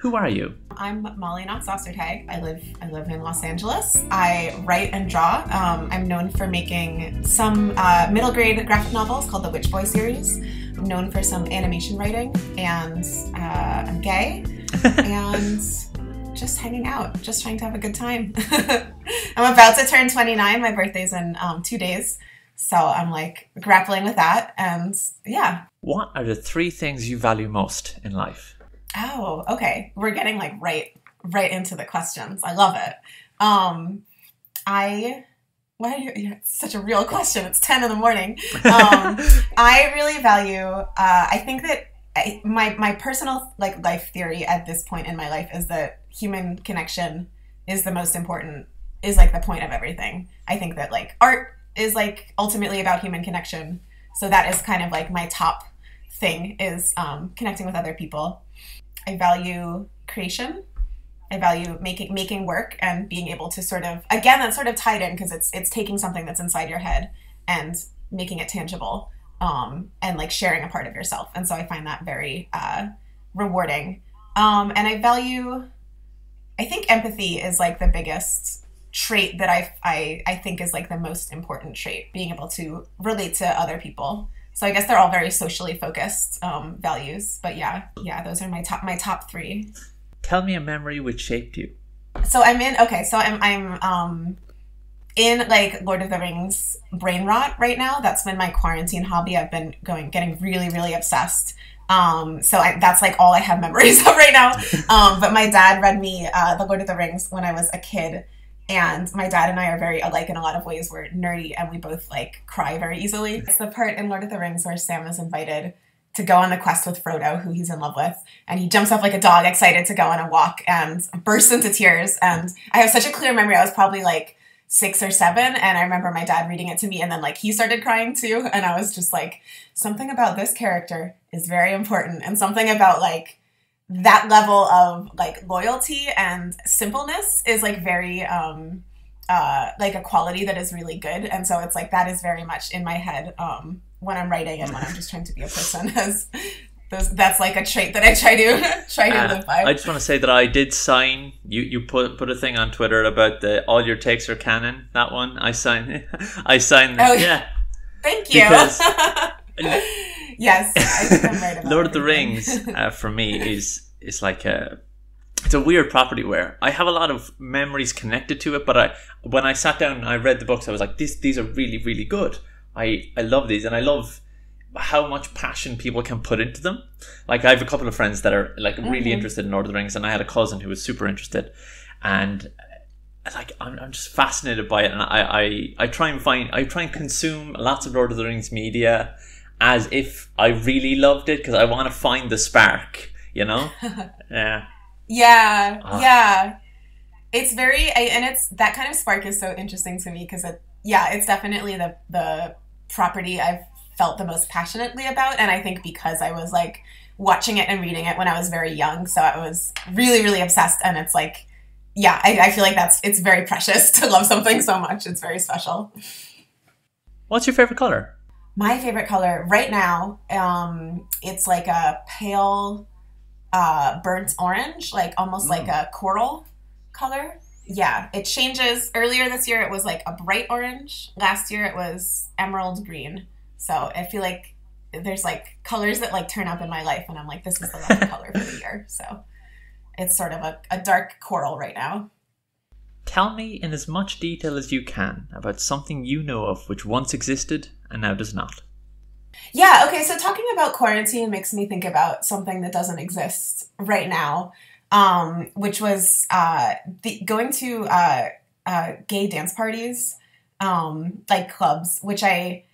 Who are you? I'm Molly Knox Ostertag. I live I live in Los Angeles. I write and draw. Um, I'm known for making some uh, middle grade graphic novels called the Witch Boy series. I'm known for some animation writing, and uh, I'm gay, and just hanging out, just trying to have a good time. I'm about to turn 29. My birthday's in um, two days. So I'm like grappling with that. And yeah. What are the three things you value most in life? Oh, okay. We're getting like right right into the questions. I love it. Um I why are you, yeah, it's such a real question. It's 10 in the morning. Um, I really value uh, I think that I, my my personal like life theory at this point in my life is that human connection is the most important is like the point of everything. I think that like art is like ultimately about human connection. So that is kind of like my top thing is um, connecting with other people. I value creation. I value making making work and being able to sort of again that's sort of tied in because it's it's taking something that's inside your head and making it tangible um, and like sharing a part of yourself. And so I find that very uh, rewarding. Um, and I value, I think empathy is like the biggest trait that I, I I think is like the most important trait, being able to relate to other people. So I guess they're all very socially focused um, values. But yeah, yeah, those are my top my top three. Tell me a memory which shaped you. So I'm in okay. So I'm I'm um, in like Lord of the Rings brain rot right now. That's been my quarantine hobby. I've been going getting really really obsessed. Um, so I, that's like all I have memories of right now. Um, but my dad read me uh, the Lord of the Rings when I was a kid and my dad and I are very alike in a lot of ways. We're nerdy and we both like cry very easily. It's the part in Lord of the Rings where Sam is invited to go on a quest with Frodo, who he's in love with, and he jumps up like a dog, excited to go on a walk, and bursts into tears. And I have such a clear memory. I was probably like six or seven, and I remember my dad reading it to me, and then like he started crying too, and I was just like, something about this character is very important, and something about like that level of like loyalty and simpleness is like very um uh like a quality that is really good and so it's like that is very much in my head um when i'm writing and when i'm just trying to be a person as those, that's like a trait that I try to try to uh, live by. I just want to say that I did sign. You you put put a thing on Twitter about the all your takes are canon. That one I signed. I signed. Oh yeah. Thank you. Because yes, right Lord of the Rings uh, for me is is like a it's a weird property where I have a lot of memories connected to it, but I when I sat down and I read the books, I was like, these these are really really good. I I love these, and I love how much passion people can put into them. Like I have a couple of friends that are like really mm-hmm. interested in Lord of the Rings, and I had a cousin who was super interested, and like I'm, I'm just fascinated by it, and I, I I try and find I try and consume lots of Lord of the Rings media as if I really loved it because I want to find the spark, you know? yeah. Yeah, oh. yeah. It's very, and it's that kind of spark is so interesting to me because it, yeah, it's definitely the the property I've felt the most passionately about, and I think because I was like watching it and reading it when I was very young, so I was really, really obsessed, and it's like, yeah, I, I feel like that's it's very precious to love something so much. It's very special. What's your favorite color? My favorite color right now, um, it's like a pale uh, burnt orange, like almost mm. like a coral color. Yeah, it changes. Earlier this year, it was like a bright orange. Last year, it was emerald green. So I feel like there's like colors that like turn up in my life, and I'm like, this is the lucky color for the year. So it's sort of a, a dark coral right now. Tell me in as much detail as you can about something you know of which once existed and now does not. Yeah, okay, so talking about quarantine makes me think about something that doesn't exist right now, um, which was uh, the, going to uh, uh, gay dance parties, um, like clubs, which I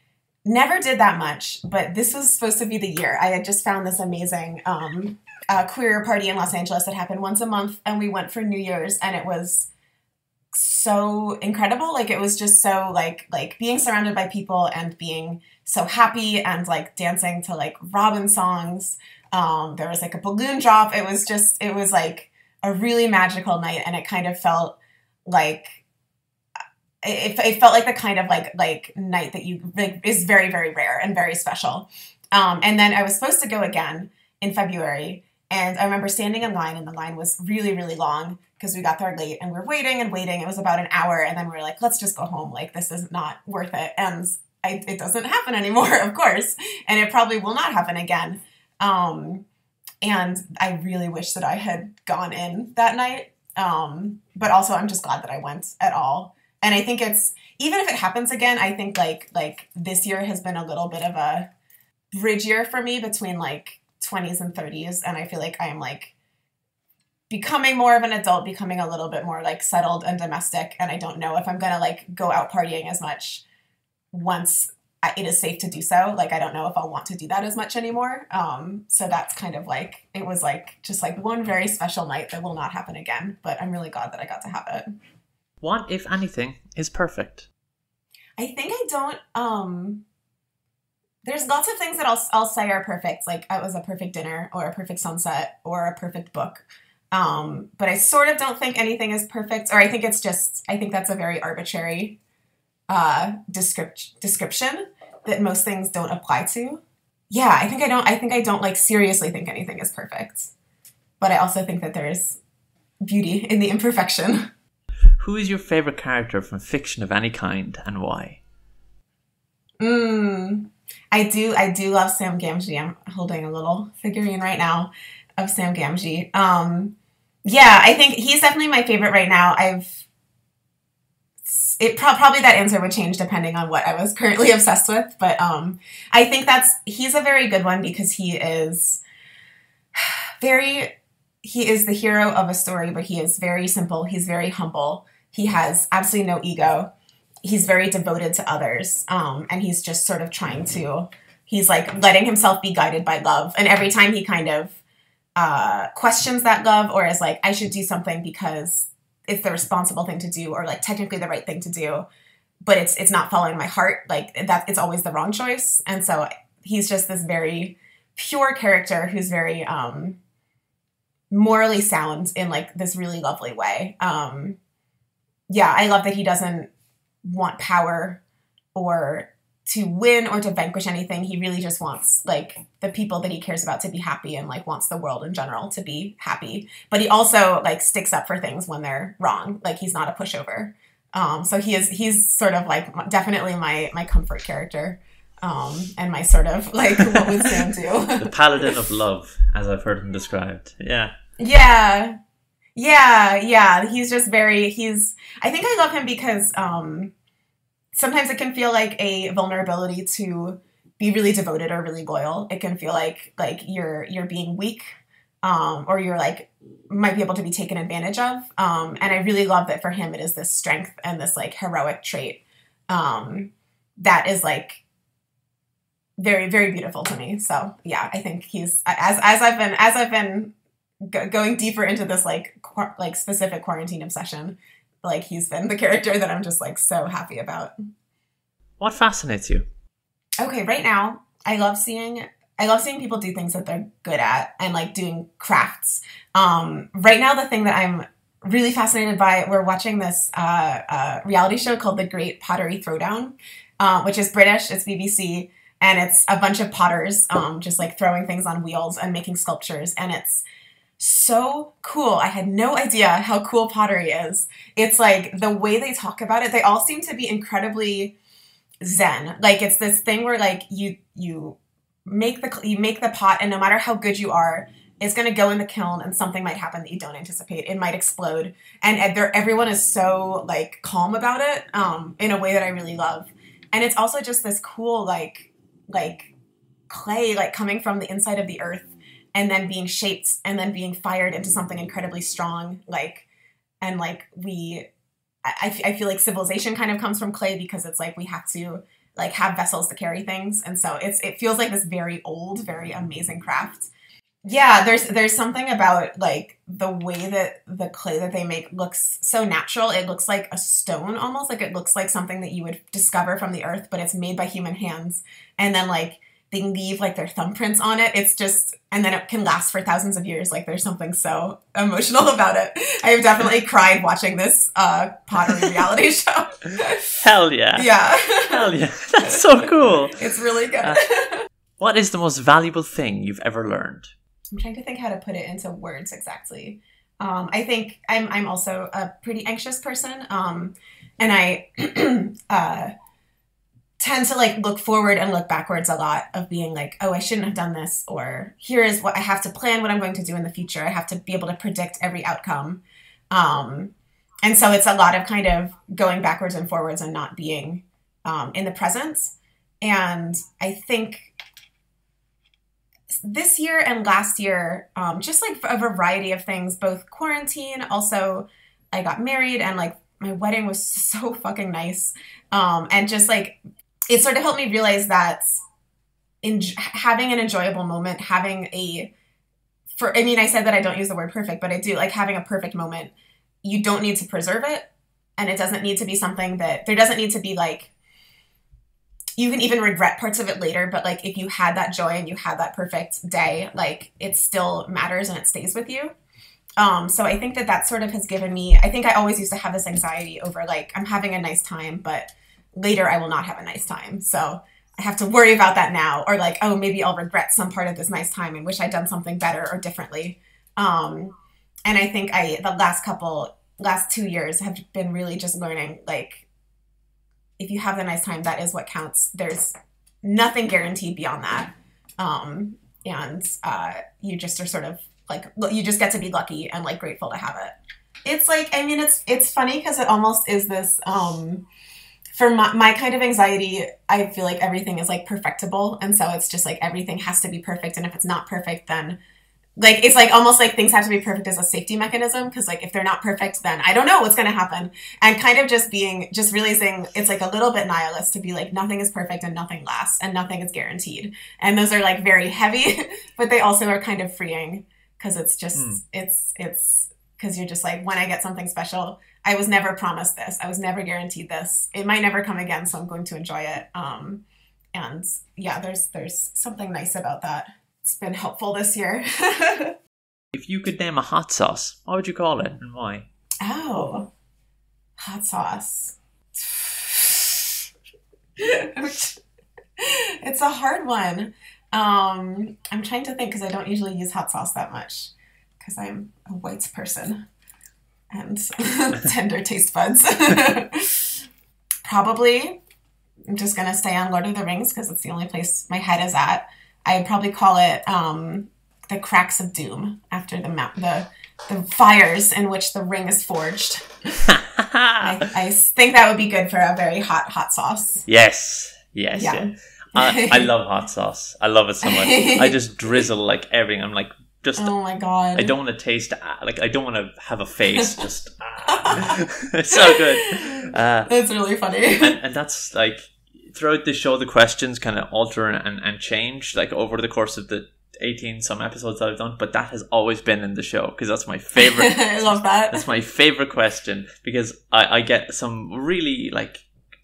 never did that much, but this was supposed to be the year. I had just found this amazing um, uh, queer party in Los Angeles that happened once a month, and we went for New Year's, and it was so incredible. Like it was just so like like being surrounded by people and being so happy and like dancing to like Robyn songs. Um, there was like a balloon drop. It was just it was like a really magical night, and it kind of felt like it, it felt like the kind of like like night that you like is very very rare and very special. Um, and then I was supposed to go again in February, And I remember standing in line, and the line was really, really long because we got there late and we're waiting and waiting. It was about an hour, and then we are like, let's just go home. Like, this is not worth it. And I, it doesn't happen anymore, of course. And it probably will not happen again. Um, and I really wish that I had gone in that night. Um, but also, I'm just glad that I went at all. And I think it's even if it happens again, I think like like this year has been a little bit of a bridge year for me between like 20s and 30s and i feel like i am like becoming more of an adult becoming a little bit more like settled and domestic and i don't know if i'm gonna like go out partying as much once it is safe to do so like i don't know if i'll want to do that as much anymore um so that's kind of like it was like just like one very special night that will not happen again but i'm really glad that i got to have it what if anything is perfect i think i don't um there's lots of things that I'll, I'll say are perfect. Like it was a perfect dinner or a perfect sunset or a perfect book. Um, but I sort of don't think anything is perfect, or I think it's just, I think that's a very arbitrary uh, descript- description that most things don't apply to. Yeah, I think I don't, I think I don't like seriously think anything is perfect. But I also think that there's beauty in the imperfection. Who is your favorite character from fiction of any kind and why? Mm, I do I do love Sam Gamgee. I'm holding a little figurine right now of Sam Gamgee. Um, yeah, I think he's definitely my favorite right now. I've it pro- probably that answer would change depending on what I was currently obsessed with, but um, I think that's he's a very good one because he is very he is the hero of a story, but he is very simple. He's very humble. He has absolutely no ego he's very devoted to others um, and he's just sort of trying to he's like letting himself be guided by love and every time he kind of uh, questions that love or is like i should do something because it's the responsible thing to do or like technically the right thing to do but it's it's not following my heart. Like that it's always the wrong choice. And so he's just this very pure character who's very um morally sound in like this really lovely way. Um yeah i love that he doesn't want power or to win or to vanquish anything. He really just wants like the people that he cares about to be happy and like wants the world in general to be happy. But he also like sticks up for things when they're wrong. Like he's not a pushover. Um, so he is he's sort of like definitely my my comfort character. Um, and my sort of like what would Sam do? the paladin of love, as I've heard him described. Yeah. Yeah. Yeah, yeah. He's just very he's I think I love him because um sometimes it can feel like a vulnerability to be really devoted or really loyal. It can feel like like you're you're being weak um or you're like might be able to be taken advantage of. Um and I really love that for him it is this strength and this like heroic trait um that is like very very beautiful to me. So, yeah, I think he's as as I've been as I've been go- going deeper into this like like specific quarantine obsession like he's been the character that i'm just like so happy about. What fascinates you? Okay right now i love seeing i love seeing people do things that they're good at and like doing crafts. Um right now the thing that i'm really fascinated by we're watching this uh, uh reality show called the great pottery throwdown uh, which is british it's bbc and it's a bunch of potters um, just like throwing things on wheels and making sculptures and it's so cool. I had no idea how cool pottery is. It's like the way they talk about it, they all seem to be incredibly zen. Like it's this thing where like you you make the you make the pot and no matter how good you are, it's going to go in the kiln and something might happen that you don't anticipate. It might explode. And everyone is so like calm about it um in a way that I really love. And it's also just this cool like like clay like coming from the inside of the earth and then being shaped and then being fired into something incredibly strong like and like we I, I feel like civilization kind of comes from clay because it's like we have to like have vessels to carry things. And so it's it feels like this very old very amazing craft. Yeah there's there's something about like the way that the clay that they make looks so natural. It looks like a stone almost. Like it looks like something that you would discover from the earth but it's made by human hands. And then like they leave like their thumbprints on it. It's just, and then it can last for thousands of years. Like there's something so emotional about it. I have definitely cried watching this uh, pottery reality show. Hell yeah. Yeah. Hell yeah. That's so cool. It's really good. Uh, what is the most valuable thing you've ever learned? I'm trying to think how to put it into words exactly. Um, I think I'm I'm also a pretty anxious person, um, and I uh, tend to like look forward and look backwards a lot of being like, oh, I shouldn't have done this, or here is what I have to plan what I'm going to do in the future. I have to be able to predict every outcome. Um, and so it's a lot of kind of going backwards and forwards and not being um, in the presence. And I think this year and last year, um, just like a variety of things, both quarantine, also I got married and like my wedding was so fucking nice. Um, and just like it sort of helped me realize that in having an enjoyable moment, having a for I mean I said that I don't use the word perfect, but I do like having a perfect moment. You don't need to preserve it and it doesn't need to be something that there doesn't need to be like you can even regret parts of it later, but like if you had that joy and you had that perfect day, like it still matters and it stays with you. Um, so I think that that sort of has given me, I think I always used to have this anxiety over like, I'm having a nice time, but later I will not have a nice time. So I have to worry about that now, or like, oh, maybe I'll regret some part of this nice time and wish I'd done something better or differently. Um, and I think I, the last couple, last two years have been really just learning like, if you have the nice time, that is what counts. There's nothing guaranteed beyond that. Um, and uh, you just are sort of like, you just get to be lucky and like grateful to have it. It's like, I mean, it's, it's funny because it almost is this, um, for my, my kind of anxiety, I feel like everything is like perfectible. And so it's just like everything has to be perfect. And if it's not perfect, then like it's like almost like things have to be perfect as a safety mechanism because like if they're not perfect then i don't know what's going to happen and kind of just being just realizing it's like a little bit nihilist to be like nothing is perfect and nothing lasts and nothing is guaranteed and those are like very heavy but they also are kind of freeing because it's just mm. it's it's because you're just like when i get something special I was never promised this. I was never guaranteed this. It might never come again, so I'm going to enjoy it. Um, and yeah, there's there's something nice about that. It's been helpful this year. if you could name a hot sauce, what would you call it and why? Oh, hot sauce. it's a hard one. Um, I'm trying to think because I don't usually use hot sauce that much because I'm a white person and tender taste buds. Probably, I'm just gonna stay on Lord of the Rings because it's the only place my head is at. I'd probably call it um, the Cracks of Doom after the map, the the fires in which the ring is forged. I, I, think that would be good for a very hot hot sauce. Yes, yes, yeah. yeah. I, I love hot sauce. I love it so much. I just drizzle like everything. I'm like just oh my god! I don't want to taste uh, like I don't want to have a face. Just uh, it's so good. Uh, it's really funny, and, and, that's like throughout the show, the questions kind of alter and, and change like over the course of the 18 some episodes that I've done, but that has always been in the show because that's my favorite. I love that. That's my favorite question because I, I get some really like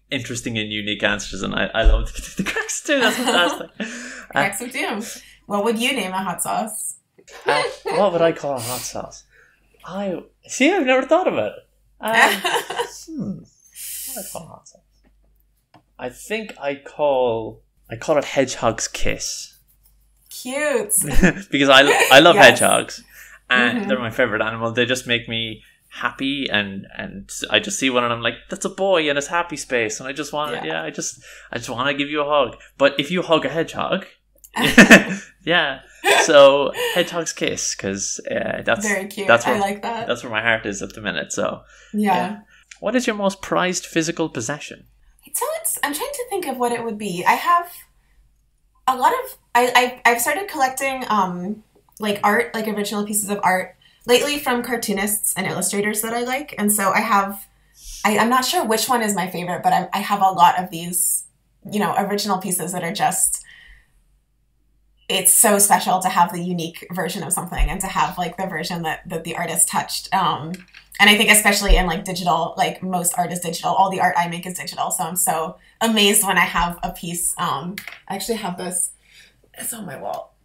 interesting and unique answers, and I, I love the, the cracks too. That's fantastic. cracks of doom. What would you name a hot sauce? Uh, what would I call a hot sauce? I see. I've never thought of it. Um, hmm, what would I call hot sauce? I think I call I call it hedgehog's kiss. Cute. because I I love yes. hedgehogs, and mm-hmm. they're my favorite animal. They just make me happy and and I just see one and I'm like that's a boy in his happy space and I just want to yeah. yeah I just I just want to give you a hug but if you hug a hedgehog yeah so hedgehog's kiss because uh, that's very cute. That's where, I like that. That's where my heart is at the minute. So yeah. yeah. What is your most prized physical possession? So it's, I'm trying to think of what it would be. I have a lot of I, I I've started collecting um like art, like original pieces of art lately from cartoonists and illustrators that I like, and so I have. I, I'm not sure which one is my favorite, but I, I have a lot of these, you know, original pieces that are just it's so special to have the unique version of something and to have like the version that, that the artist touched. Um, and I think especially in like digital, like most art is digital. All the art I make is digital. So I'm so amazed when I have a piece. Um, I actually have this. It's on my wall.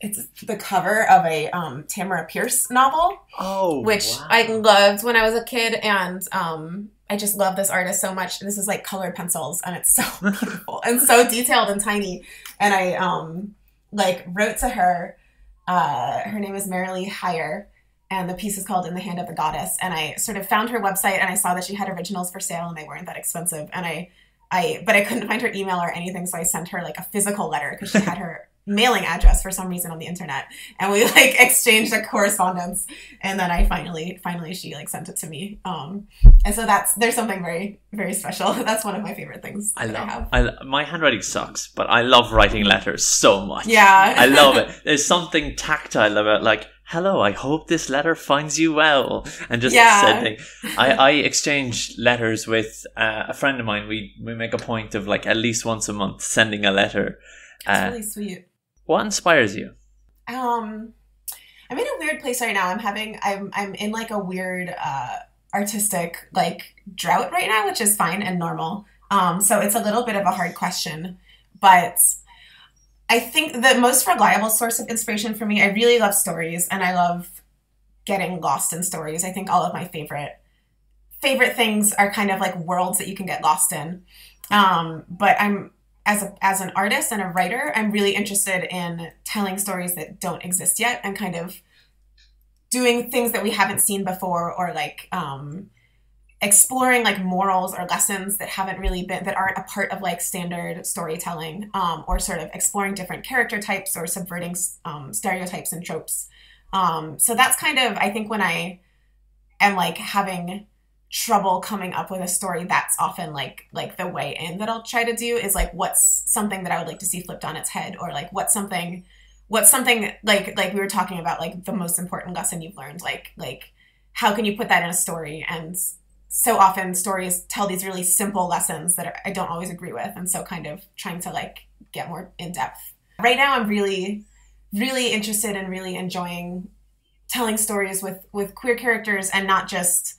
It's the cover of a um, Tamora Pierce novel. Oh, which wow. I loved when I was a kid, and um, I just love this artist so much. This is like colored pencils, and it's so beautiful and so detailed and tiny. And I um, like wrote to her Uh, her name is Marilee Heyer, and the piece is called In the Hand of the Goddess. And I sort of found her website and I saw that she had originals for sale and they weren't that expensive. And I, I, but I couldn't find her email or anything, so I sent her like a physical letter because she had her mailing address for some reason on the internet and we like exchanged a correspondence and then i finally finally she like sent it to me um and so that's there's something very very special that's one of my favorite things I love. i have I, my handwriting sucks, but I love writing letters so much. yeah I love it. There's something tactile about like, hello, I hope this letter finds you well, and just Yeah. sending. I, I exchange letters with uh, a friend of mine. We we make a point of like at least once a month sending a letter. it's Uh, really sweet what inspires you? um i'm in a weird place right now. I'm having i'm i'm in like a weird uh artistic like drought right now which is fine and normal. Um so it's a little bit of a hard question but i think the most reliable source of inspiration for me i really love stories and i love getting lost in stories. I think all of my favorite favorite things are kind of like worlds that you can get lost in. Um but i'm as a as an artist and a writer, I'm really interested in telling stories that don't exist yet and kind of doing things that we haven't seen before or like um exploring like morals or lessons that haven't really been that aren't a part of like standard storytelling um, or sort of exploring different character types or subverting um, stereotypes and tropes. Um, so that's kind of i think when i am like having trouble coming up with a story that's often like like the way in that I'll try to do is like what's something that I would like to see flipped on its head or like what's something what's something like like we were talking about like the most important lesson you've learned like like how can you put that in a story and so often stories tell these really simple lessons that are, I don't always agree with and so kind of trying to like get more in depth. Right now I'm really really interested and really enjoying telling stories with with queer characters and not just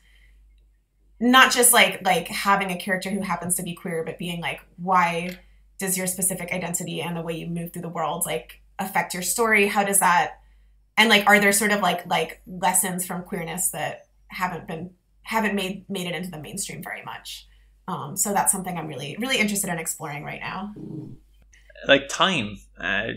not just like like having a character who happens to be queer but being like why does your specific identity and the way you move through the world like affect your story? How does that and like are there sort of like like lessons from queerness that haven't been haven't made made it into the mainstream very much? Um so that's something i'm really really interested in exploring right now. Like time. Uh,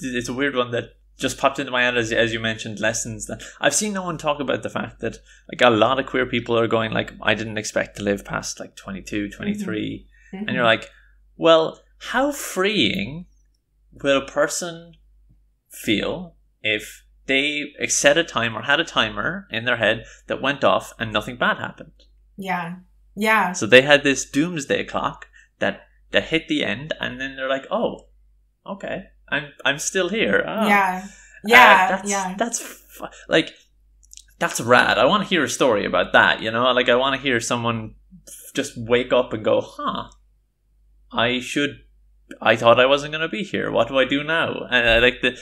it's a weird one that just popped into my head as, as you mentioned lessons. That I've seen no one talk about the fact that like a lot of queer people are going like I didn't expect to live past like 22 mm-hmm. 23 and mm-hmm. you're like well how freeing will a person feel if they set a timer had a timer in their head that went off and nothing bad happened? Yeah. Yeah. So they had this doomsday clock that that hit the end and then they're like oh okay i'm i'm still here Ah. yeah Uh, yeah that's, yeah That's fu- like that's rad. I want to hear a story about that. You know, like I want to hear someone just wake up and go, "Huh, I should." I thought I wasn't going to be here. What do I do now? And I like the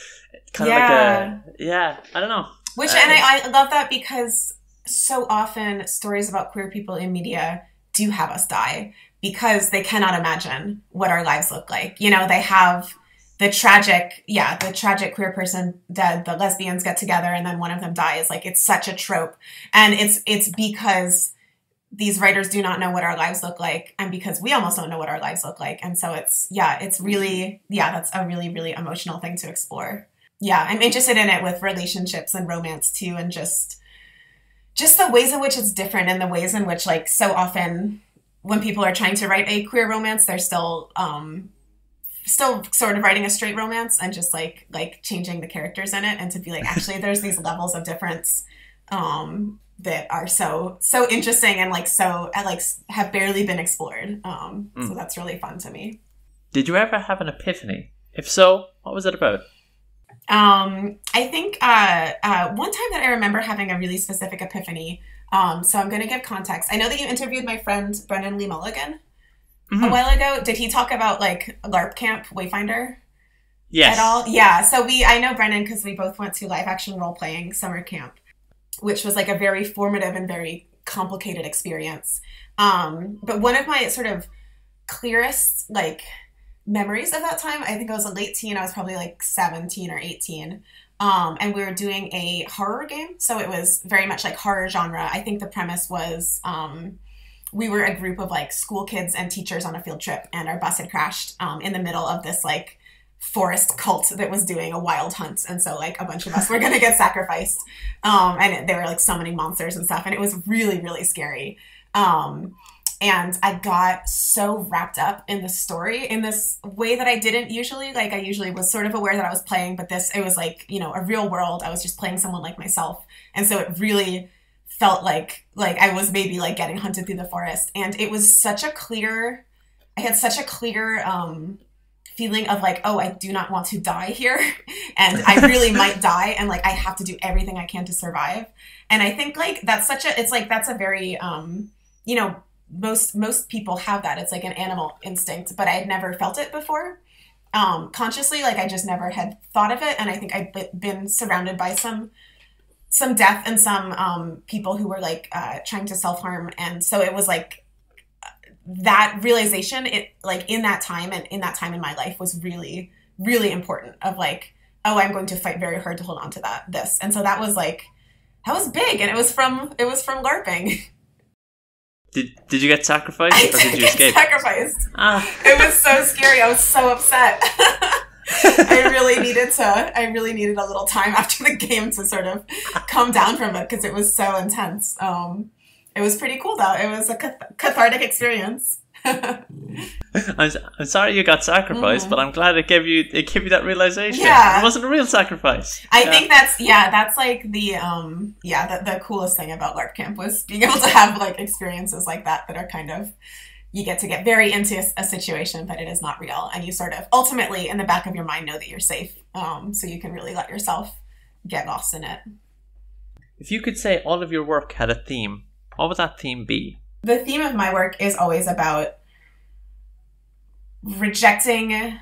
kind of like a yeah. I don't know. Which Uh, and I, I love that because so often stories about queer people in media do have us die because they cannot imagine what our lives look like. You know, they have the tragic, yeah, the tragic queer person dead, the lesbians get together and then one of them dies. Like it's such a trope. And it's it's because these writers do not know what our lives look like and because we almost don't know what our lives look like. And so it's yeah, it's really yeah, that's a really, really emotional thing to explore yeah i'm interested in it with relationships and romance too and just just the ways in which it's different and the ways in which like so often when people are trying to write a queer romance they're still um still sort of writing a straight romance and just like like changing the characters in it and to be like actually there's these levels of difference um that are so so interesting and like so like have barely been explored um so Mm. that's really fun to me Did you ever have an epiphany? If so, what was it about? Um, I think uh, uh, one time that I remember having a really specific epiphany. Um, so I'm going to give context. I know that you interviewed my friend Brennan Lee Mulligan a Mhm. while ago. Did he talk about like LARP camp Wayfinder Yes. at all? Yeah. So we, I know Brennan because we both went to live action role playing summer camp, which was like a very formative and very complicated experience. Um, but one of my sort of clearest like memories of that time, I think I was a late teen. I was probably like 17 or 18. Um, and we were doing a horror game. So it was very much like horror genre. I think the premise was um, we were a group of like school kids and teachers on a field trip, and our bus had crashed um, in the middle of this like forest cult that was doing a wild hunt and so like a bunch of us were gonna get sacrificed um and they were like summoning monsters and stuff and it was really really scary um and I got so wrapped up in the story in this way that I didn't usually. Like I usually was sort of aware that I was playing, but this it was like you know a real world. I was just playing someone like myself, and so it really felt like like I was maybe like getting hunted through the forest, and it was such a clear. I had such a clear um, feeling of like, oh, I do not want to die here, and I really might die, and like I have to do everything I can to survive. And I think like that's such a it's like that's a very um, you know most most people have that. It's like an animal instinct. But i had never felt it before. Um, consciously like i just never had thought of it. And i think i've been surrounded by some some death and some um, people who were like uh, trying to self-harm and so it was like that realization it like in that time and in that time in my life was really really important of like oh i'm going to fight very hard to hold on to that this and so that was like that was big and it was from it was from larping Did Did you get sacrificed or did you get escape? sacrificed Ah, it was so scary. I was so upset. I really needed to. I really needed a little time after the game to sort of come down from it because it was so intense. Um, it was pretty cool though. It was a cath- cathartic experience. I'm, I'm sorry you got sacrificed, but I'm glad it gave you it gave you that realization. Mm-hmm. Yeah. it wasn't a real sacrifice. I Yeah. think that's yeah, that's like the um yeah, the, the coolest thing about LARP camp was being able to have like experiences like that that are kind of you get to get very into a, a situation, but it is not real, and you sort of ultimately in the back of your mind know that you're safe, um, so you can really let yourself get lost in it. If you could say all of your work had a theme, what would that theme be? The theme of my work is always about rejecting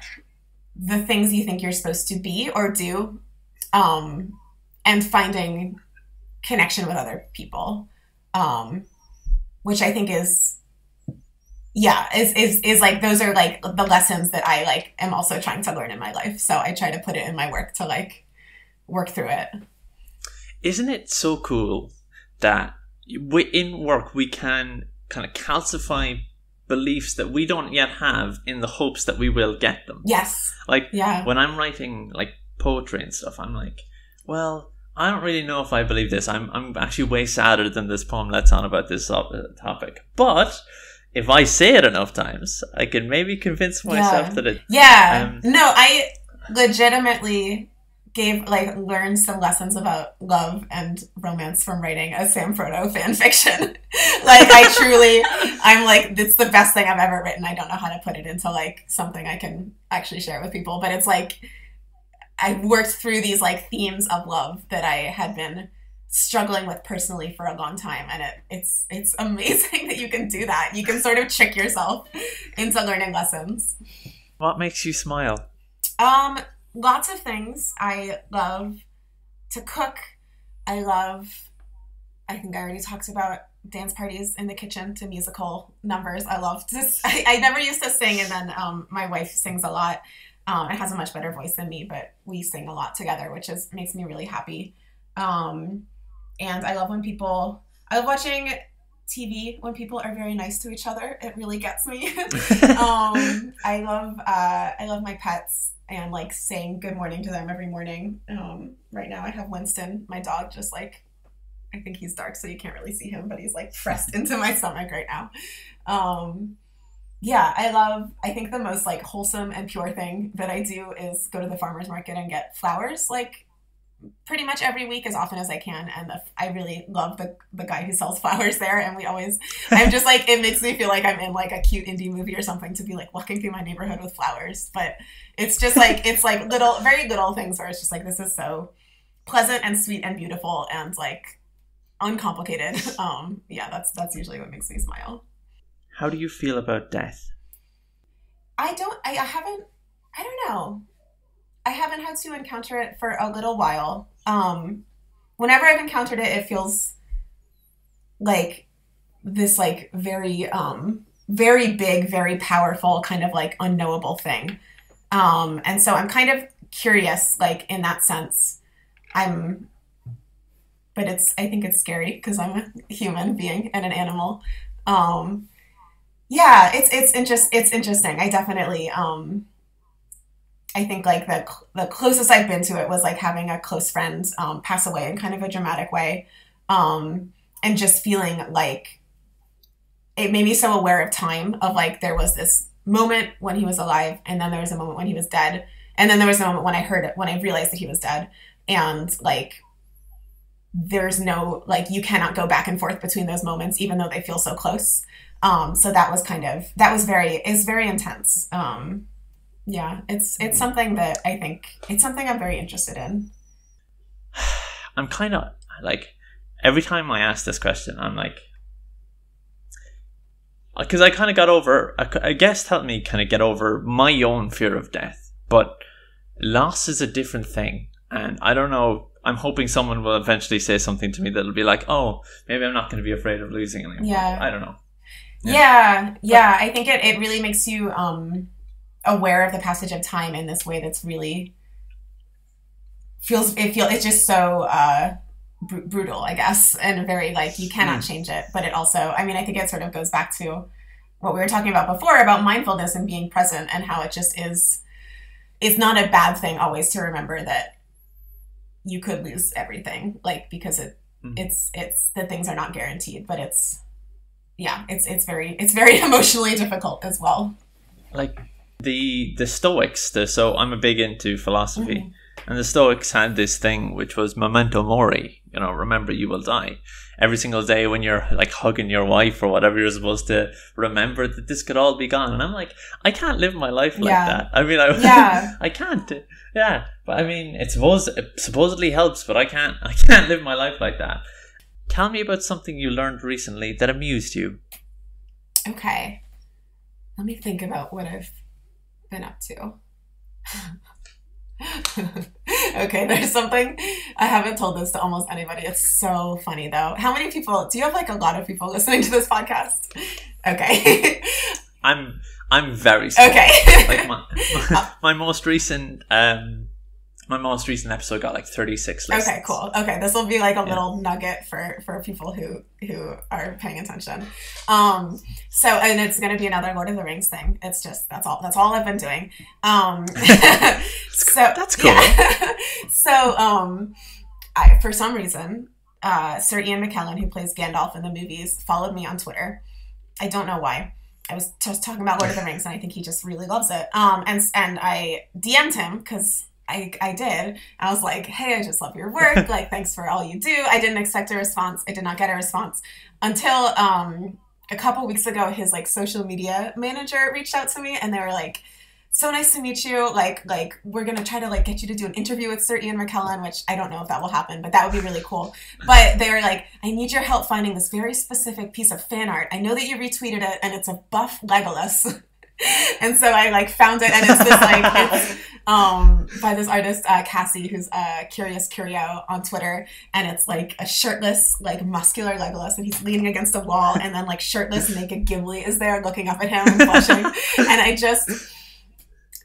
the things you think you're supposed to be or do, um, and finding connection with other people, um, which I think is, yeah, is, is is like those are like the lessons that I like am also trying to learn in my life. So I try to put it in my work to like work through it. Isn't it so cool that we, in work we can kind of calcify beliefs that we don't yet have in the hopes that we will get them? Yes. Like Yeah. when I'm writing like poetry and stuff, I'm like, well, I don't really know if I believe this. I'm I'm actually way sadder than this poem lets on about this uh, topic. But if I say it enough times, I can maybe convince myself Yeah. that it. Yeah. Um, no, I legitimately gave like learned some lessons about love and romance from writing a Sam Frodo fan fiction. like I truly I'm like it's the best thing I've ever written. I don't know how to put it into like something I can actually share with people, but it's like I worked through these like themes of love that I had been struggling with personally for a long time and it it's it's amazing that you can do that. You can sort of trick yourself into learning lessons. What makes you smile? Um, lots of things. I love to cook. I love. I think I already talked about dance parties in the kitchen to musical numbers. I love to. I, I never used to sing, and then um, my wife sings a lot. Um, and has a much better voice than me, but we sing a lot together, which is makes me really happy. Um, and I love when people. I love watching TV when people are very nice to each other. It really gets me. um, I love uh, I love my pets and like saying good morning to them every morning. Um, right now I have Winston, my dog, just like I think he's dark, so you can't really see him, but he's like pressed into my stomach right now. Um, yeah, I love. I think the most like wholesome and pure thing that I do is go to the farmers market and get flowers. Like pretty much every week as often as I can. And the, I really love the, the guy who sells flowers there. And we always, I'm just like, it makes me feel like I'm in like a cute indie movie or something to be like walking through my neighborhood with flowers. But it's just like, it's like little, very little things where it's just like, this is so pleasant and sweet and beautiful and like uncomplicated. Um, yeah, that's, that's usually what makes me smile. How do you feel about death? I don't, I, I haven't, I don't know. I haven't had to encounter it for a little while. Um, whenever I've encountered it, it feels like this like very um very big, very powerful kind of like unknowable thing. Um, and so I'm kind of curious, like in that sense. I'm, but it's I think it's scary because I'm a human being and an animal. Um, yeah, it's it's interest it's interesting. I definitely um I think like the the closest I've been to it was like having a close friend um, pass away in kind of a dramatic way, um, and just feeling like it made me so aware of time. Of like there was this moment when he was alive, and then there was a moment when he was dead, and then there was a moment when I heard it when I realized that he was dead, and like there's no like you cannot go back and forth between those moments even though they feel so close um so that was kind of that was very is very intense um yeah it's it's Hmm. something that i think it's something i'm very interested in I'm kind of like every time I ask this question, I'm like, because I kind of got over. a- A guest helped me kind of get over my own fear of death, but loss is a different thing, and I don't know. I'm hoping someone will eventually say something to me that'll be like, "Oh, maybe I'm not going to be afraid of losing anyone." Yeah. I don't know. Yeah. yeah yeah, i think it, it really makes you um aware of the passage of time in this way that's really feels it feel it's just so uh br- brutal i guess and very like you cannot Mm. change it but it also i mean i think it sort of goes back to what we were talking about before about mindfulness and being present and how it just is it's not a bad thing always to remember that you could lose everything like because it Mhm. it's it's that things are not guaranteed but it's yeah it's it's very it's very emotionally difficult as well Like the the Stoics. The, so I'm a big into philosophy. Mhm. And the Stoics had this thing which was memento mori, you know, remember you will die. Every single day when you're like hugging your wife or whatever, you're supposed to remember that this could all be gone. And I'm like, I can't live my life like Yeah. that. I mean, I, Yeah. I can't. Yeah. But I mean, it, suppose, it supposedly helps, but I can't, I can't live my life like that. Tell me about something you learned recently that amused you. okay let me think about what i've been up to. Okay there's something i haven't told this to almost anybody. It's so funny though. How many people do you have like a lot of people listening to this podcast? Okay. I'm, I'm very small. okay like my, my, my most recent um my most recent episode got like 36 listens. Okay, cool. Okay, this will be like a Yeah. little nugget for for people who who are paying attention. Um, so and it's going to be another Lord of the Rings thing. It's just that's all that's all I've been doing. Um, so that's cool. yeah. so um, I for some reason, uh, Sir Ian McKellen, who plays Gandalf in the movies, followed me on Twitter. I don't know why. I was just talking about Lord of the Rings, and I think he just really loves it. Um, and and I DM'd him because I I did. I was like, hey, I just love your work. Like, thanks for all you do. I didn't expect a response. I did not get a response until um a couple weeks ago. His like social media manager reached out to me, and they were like. So nice to meet you. Like, like we're gonna try to like get you to do an interview with Sir Ian McKellen, which I don't know if that will happen, but that would be really cool. But they were like, I need your help finding this very specific piece of fan art. I know that you retweeted it, and it's a buff Legolas. and so I like found it, and it's this like it's, um by this artist uh, Cassie, who's uh, Curious Curio on Twitter, and it's like a shirtless, like muscular Legolas, and he's leaning against a wall, and then like shirtless naked Gimli is there looking up at him and blushing, and I just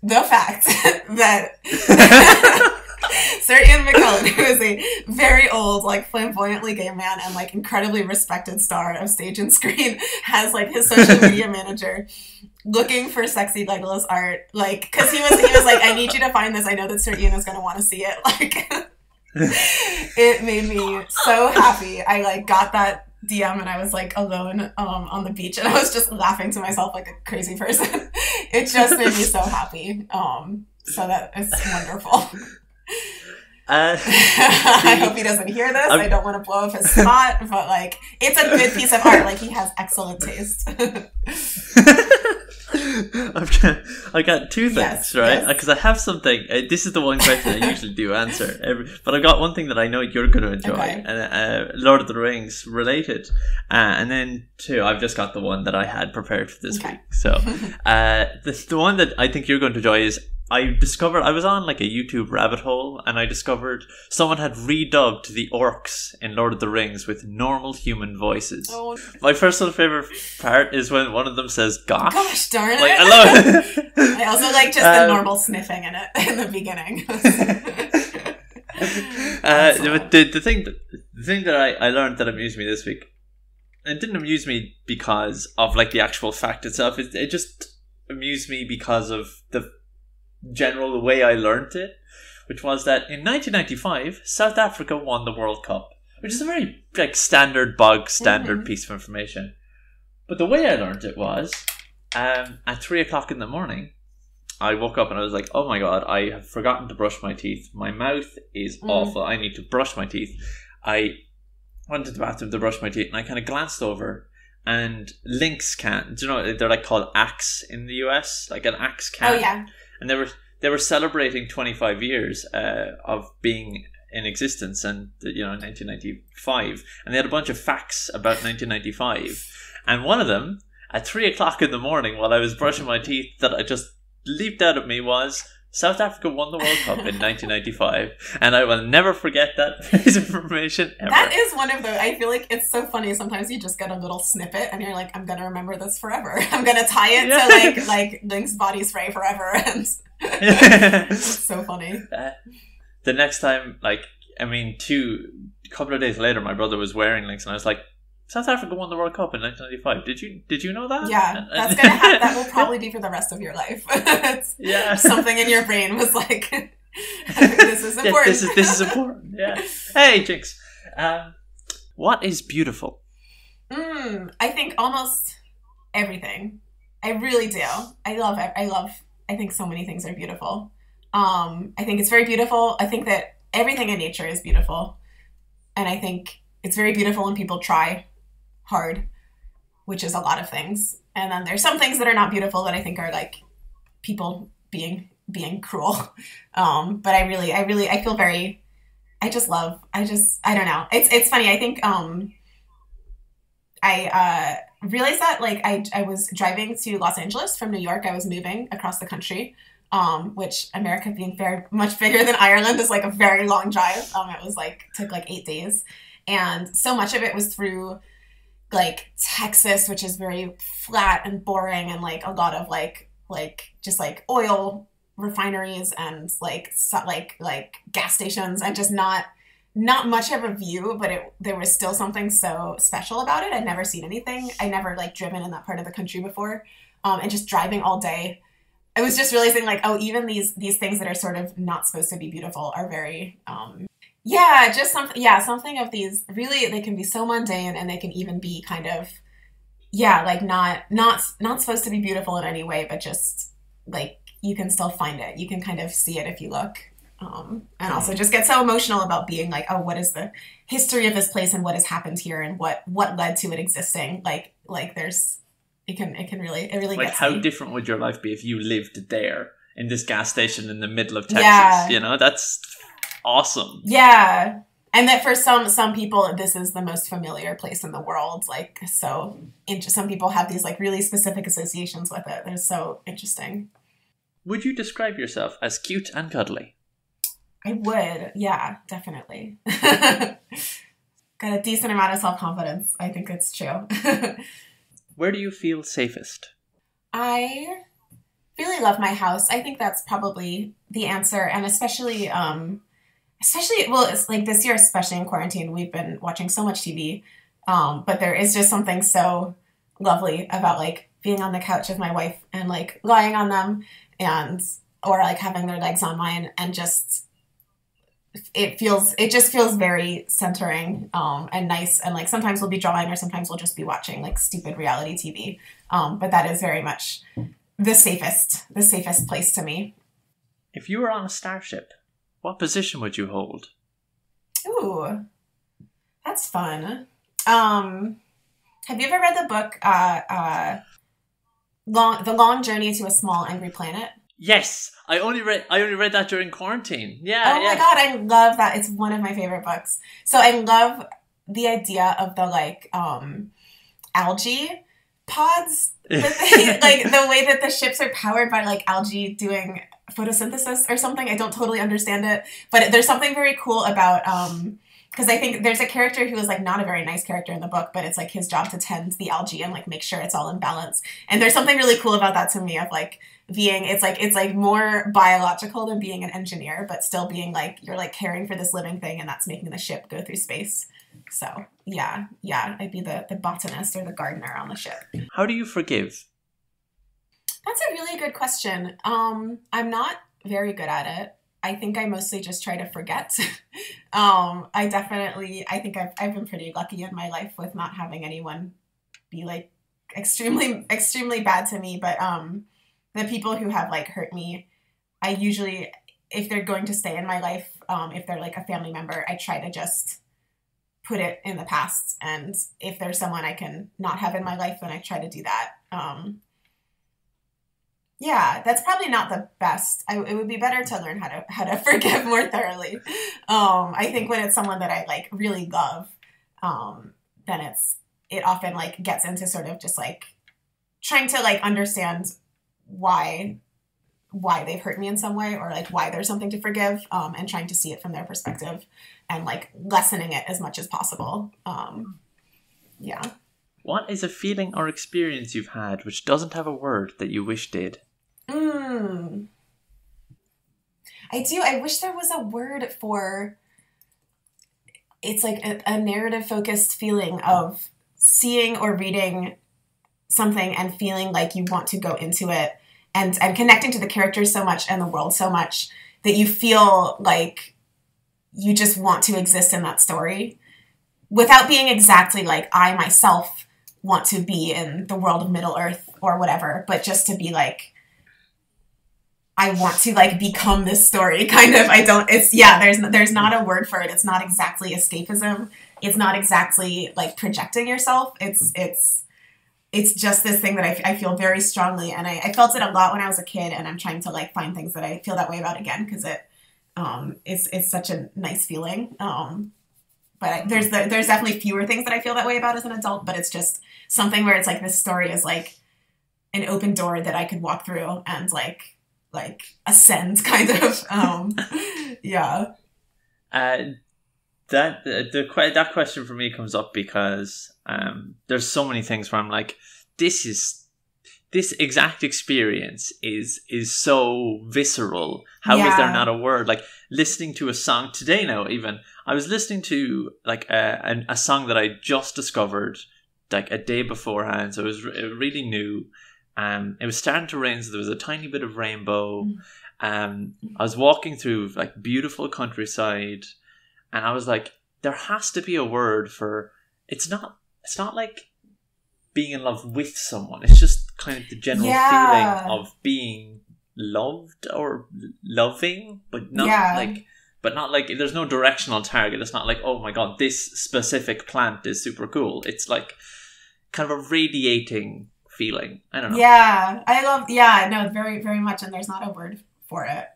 the fact that Sir Ian McKellen, who is a very old, like flamboyantly gay man and like incredibly respected star of stage and screen, has like his social media manager looking for sexy Legolas art, like because he was he was like, I need you to find this. I know that Sir Ian is gonna want to see it. Like, it made me so happy. I like got that DM and I was like alone um, on the beach and I was just laughing to myself like a crazy person. it just made me so happy. Um, so that is wonderful. Uh, I hope he doesn't hear this. I don't want to blow up his spot, but like, it's a good piece of art. Like, he has excellent taste. I've got, I got two things, Yes, right? yes. Because I have something. Uh, this is the one question I usually do answer, every, but I've got one thing that I know you're going to enjoy, Okay. and uh, Lord of the Rings related, uh, and then two. I've just got the one that I had prepared for this Okay. week. So, uh, the the one that I think you're going to enjoy is. I discovered I was on like a YouTube rabbit hole and I discovered someone had redubbed the orcs in Lord of the Rings with normal human voices. oh, My personal favorite part is when one of them says "gosh." gosh darn it. Like I love it. I also like just the Um, normal sniffing in it in the beginning. uh, the, the thing that, the thing that I, I learned that amused me this week, it didn't amuse me because of like the actual fact itself. It, it just amused me because of the general the way I learned it, which was that in 1995 South Africa won the World Cup, which is a very like standard bug standard Mhm. piece of information. But the way I learned it was um, at three o'clock in the morning. I woke up and I was like, "Oh my god, I have forgotten to brush my teeth. My mouth is Mm. awful. I need to brush my teeth." I went to the bathroom to brush my teeth, and I kind of glanced over, and Lynx can. Do you know they're like called Axe in the US, like an Axe can. Oh yeah. And they were they were celebrating 25 years uh, of being in existence, and you know, 1995, and they had a bunch of facts about 1995, and one of them at three o'clock in the morning while I was brushing my teeth that I just leaped out at me was. South Africa won the World Cup in 1995, and I will never forget that piece of information ever. That is one of the. I feel like it's so funny. Sometimes you just get a little snippet, and you're like, "I'm gonna remember this forever. I'm gonna tie it Yeah. to like like Lynx body spray forever." And it's so funny. Uh, the next time, like, I mean, two couple of days later, my brother was wearing Lynx, and I was like, "South Africa won the World Cup in 1995. Did you did you know that?" Yeah, that's gonna happen. That will probably be for the rest of your life. yeah. something in your brain was like, "This is Yeah, important." this is this is important. Yeah. Hey, Jinx. Um, what is beautiful? Mm, I think almost everything. I really do. I love. I love. I think so many things are beautiful. Um, I think it's very beautiful. I think that everything in nature is beautiful, and I think it's very beautiful when people try hard, which is a lot of things. And then there's some things that are not beautiful that I think are like people being being cruel. Um, but I really, I really, I feel very. I just love. I just. I don't know. It's it's funny. I think. Um, I uh, realized that like I, I was driving to Los Angeles from New York. I was moving across the country, um, which America being very much bigger than Ireland is like a very long drive. Um, it was like took like eight days, and so much of it was through like Texas, which is very flat and boring, and like a lot of like like just like oil refineries and like so, like like gas stations and just not not much of a view, but it there was still something so special about it. I'd never seen anything. I never like driven in that part of the country before, um, and just driving all day. I was just realizing like, oh, even these these things that are sort of not supposed to be beautiful are very, um, yeah, just something. Yeah, something of these really they can be so mundane, and they can even be kind of, yeah, like not not not supposed to be beautiful in any way, but just like you can still find it. You can kind of see it if you look um, and also just get so emotional about being like, oh, what is the history of this place and what has happened here and what what led to it existing? Like like there's it can it can really it really Like, gets how me. different would your life be if you lived there in this gas station in the middle of Texas? Yeah. You know, that's awesome. yeah, and that for some some people this is the most familiar place in the world. Like so, some people have these like really specific associations with it. They're so interesting. Would you describe yourself as cute and cuddly? I would, yeah, definitely. Got a decent amount of self confidence. I think it's true. Where do you feel safest? I really love my house. I think that's probably the answer, and especially, um, especially well, it's like this year, especially in quarantine, we've been watching so much TV. Um, but there is just something so lovely about like being on the couch with my wife and like lying on them, and or like having their legs on mine, and just it feels it just feels very centering um, and nice and like sometimes we'll be drawing or sometimes we'll just be watching like stupid reality tv um, but that is very much the safest the safest place to me If you were on a starship, what position would you hold? ooh that's fun um have you ever read the book uh uh long the long journey to a small angry planet Yes, I only read. I only read that during quarantine. Yeah, oh yeah. my god i love that it's one of my favorite books so i love the idea of the like um algae pods they, like the way that the ships are powered by like algae doing photosynthesis or something. I don't totally understand it but there's something very cool about um because i think there's a character who is like not a very nice character in the book but it's like his job to tend the algae and like make sure it's all in balance. And there's something really cool about that to me of like being it's like it's like more biological than being an engineer but still being like you're like caring for this living thing and that's making the ship go through space. So yeah yeah i'd be the the botanist or the gardener on the ship. How do you forgive? That's a really good question. Um, I'm not very good at it. I think I mostly just try to forget. um, I definitely, I think I've, I've been pretty lucky in my life with not having anyone be like extremely, extremely bad to me. But um, the people who have like hurt me, I usually, if they're going to stay in my life, um, if they're like a family member, I try to just put it in the past. And if there's someone I can not have in my life, then I try to do that. Um, yeah, that's probably not the best. I, it would be better to learn how to how to forgive more thoroughly. Um, I think when it's someone that I like really love, um, then it's it often like gets into sort of just like trying to like understand why why they've hurt me in some way or like why there's something to forgive um, and trying to see it from their perspective and like lessening it as much as possible um, yeah what is a feeling or experience you've had which doesn't have a word that you wish did Mm. I do. I wish there was a word for it's like a, a narrative focused feeling of seeing or reading something and feeling like you want to go into it and and connecting to the characters so much and the world so much that you feel like you just want to exist in that story without being exactly like I myself want to be in the world of Middle Earth or whatever, but just to be like I want to like become this story kind of. I don't it's yeah there's there's not a word for it. It's not exactly escapism. It's not exactly like projecting yourself. It's it's it's just this thing that I, I feel very strongly and I, I felt it a lot when I was a kid and I'm trying to like find things that I feel that way about again because it um it's it's such a nice feeling. Um but I, there's the, there's definitely fewer things that I feel that way about as an adult but it's just something where it's like this story is like an open door that I could walk through and like like ascend kind of um yeah. Uh that the, the that question for me comes up because um there's so many things where i'm like this is this exact experience is is so visceral. How yeah. is there not a word? Like listening to a song today now even i was listening to like a, a, a song that i just discovered like a day beforehand so it was really new um, it was starting to rain, so there was a tiny bit of rainbow. Mm. Um, I was walking through like beautiful countryside, and I was like, there has to be a word for. It's not. It's not like being in love with someone. It's just kind of the general yeah. feeling of being loved or loving, but not yeah. like. But not like there's no directional target. It's not like oh my god, this specific plant is super cool. It's like kind of a radiating feeling. I don't know. Yeah, I love. Yeah, no, very very much, and there's not a word for it.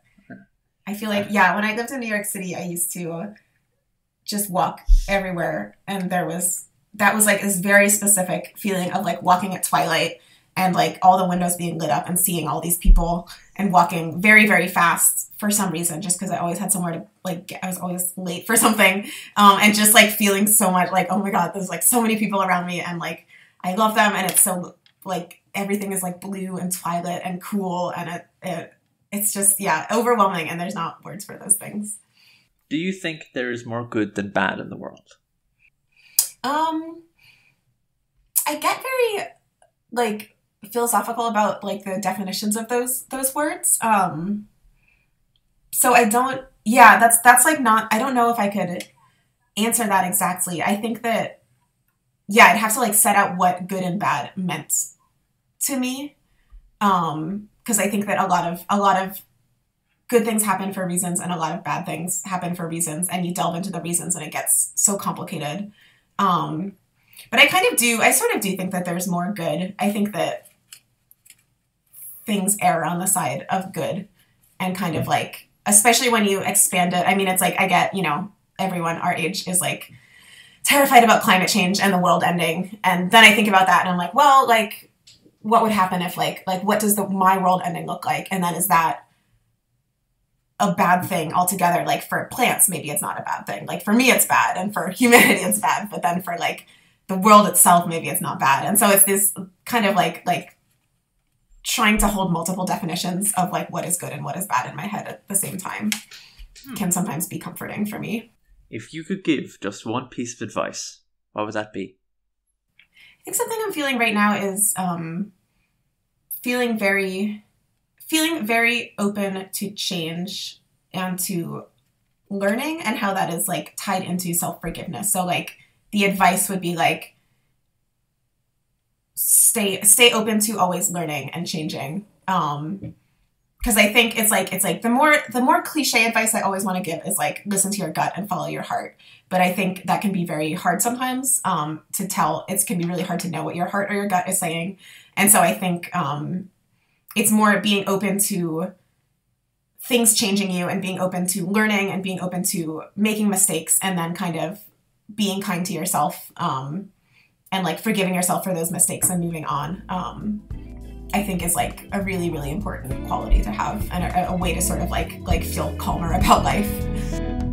I feel like yeah, when I lived in New York City, I used to just walk everywhere, and there was that was like this very specific feeling of like walking at twilight and like all the windows being lit up and seeing all these people and walking very very fast for some reason just because i always had somewhere to like get, i was always late for something um, and just like feeling so much like oh my god there's like so many people around me and like i love them and it's so like everything is like blue and twilight and cool and it, it it's just yeah overwhelming and there's not words for those things. Do you think there is more good than bad in the world? Um i get very like philosophical about like the definitions of those those words. Um so i don't yeah that's that's like not i don't know if i could answer that exactly. I think that yeah, I'd have to like set out what good and bad meant to me. Um, because I think that a lot of a lot of good things happen for reasons and a lot of bad things happen for reasons and you delve into the reasons and it gets so complicated. Um, but I kind of do I sort of do think that there's more good. I think that things err on the side of good and kind of like especially when you expand it. I mean, it's like I get, you know, everyone our age is like terrified about climate change and the world ending. And then I think about that and I'm like, well, like, what would happen if like like what does the my world ending look like? And then is that a bad thing altogether? Like for plants, maybe it's not a bad thing. Like for me it's bad and for humanity it's bad, but then for like the world itself, maybe it's not bad. And so it's this kind of like like trying to hold multiple definitions of like what is good and what is bad in my head at the same time hmm. can sometimes be comforting for me. If you could give just one piece of advice, what would that be? I think something I'm feeling right now is um, feeling very feeling very open to change and to learning and how that is like tied into self-forgiveness. So like the advice would be like stay stay open to always learning and changing. Um because I think it's like it's like the more the more cliche advice I always want to give is like listen to your gut and follow your heart. But I think that can be very hard sometimes um, to tell. It can be really hard to know what your heart or your gut is saying, and so I think um, it's more being open to things changing you and being open to learning and being open to making mistakes and then kind of being kind to yourself um, and like forgiving yourself for those mistakes and moving on. I think is like a really really important quality to have and a, a way to sort of like like feel calmer about life.